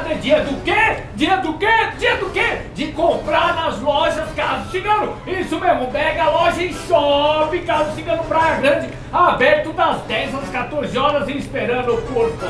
virada é dia do quê? Dia do quê? Dia do quê? De comprar nas lojas Caso Cigano. Isso mesmo, pega a loja e shopping Caso Cigano Praia Grande, aberto das 10 às 14 horas e esperando o você.